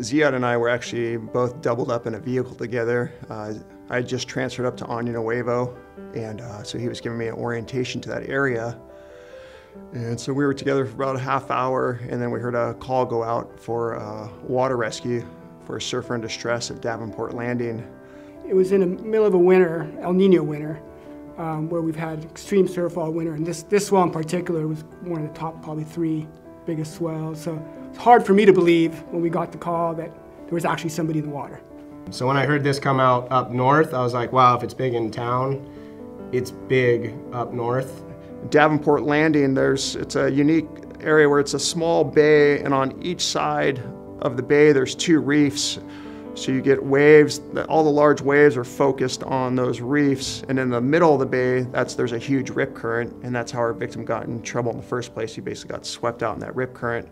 Zaid and I were actually both doubled up in a vehicle together. Uh, I had just transferred up to Año Nuevo, and uh, so he was giving me an orientation to that area. And so we were together for about a half hour, and then we heard a call go out for uh, water rescue for a surfer in distress at Davenport Landing. It was in the middle of a winter, El Nino winter, um, where we've had extreme surf all winter, and this, this swell in particular was one of the top probably three biggest swell. So it's hard for me to believe when we got the call that there was actually somebody in the water. So when I heard this come out up north, I was like, wow, if it's big in town, it's big up north. Davenport Landing, there's it's a unique area where it's a small bay, and on each side of the bay there's two reefs. So you get waves, all the large waves are focused on those reefs, and in the middle of the bay, that's there's a huge rip current, and that's how our victim got in trouble in the first place. He basically got swept out in that rip current.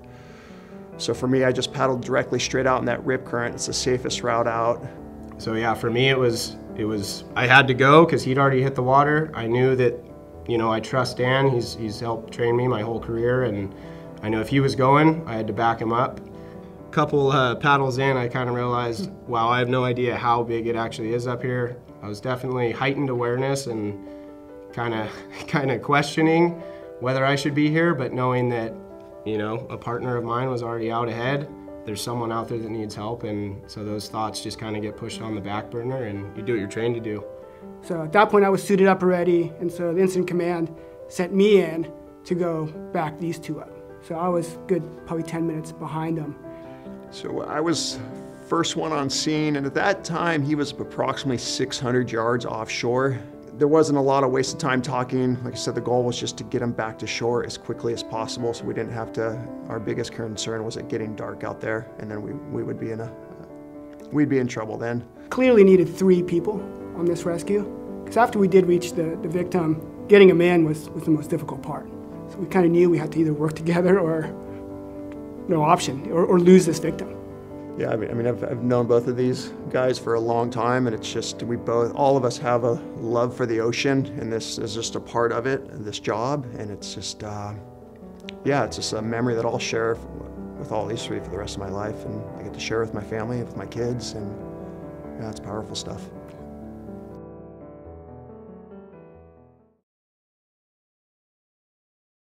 So for me, I just paddled directly straight out in that rip current. It's the safest route out. So yeah, for me it was it was I had to go because he'd already hit the water. I knew that, you know, I trust Dan. He's he's helped train me my whole career, and I know if he was going, I had to back him up. Couple uh, paddles in, I kind of realized, wow, I have no idea how big it actually is up here. I was definitely heightened awareness and kind of kind of questioning whether I should be here, but knowing that you know, a partner of mine was already out ahead. There's someone out there that needs help, and so those thoughts just kind of get pushed on the back burner, and you do what you're trained to do. So at that point, I was suited up already, and so the incident command sent me in to go back these two up. So I was good, probably 10 minutes behind them. So I was first one on scene, and at that time, he was approximately 600 yards offshore there wasn't a lot of wasted time talking. Like I said, the goal was just to get him back to shore as quickly as possible so we didn't have to, our biggest concern was it getting dark out there and then we, we would be in a, we'd be in trouble then. Clearly needed three people on this rescue because after we did reach the, the victim, getting him in was, was the most difficult part. So we kind of knew we had to either work together or no option or, or lose this victim. Yeah, I mean, I mean I've, I've known both of these guys for a long time, and it's just we both, all of us have a love for the ocean, and this is just a part of it, this job, and it's just, uh, yeah, it's just a memory that I'll share with all these three for the rest of my life, and I get to share with my family, with my kids, and yeah, it's powerful stuff.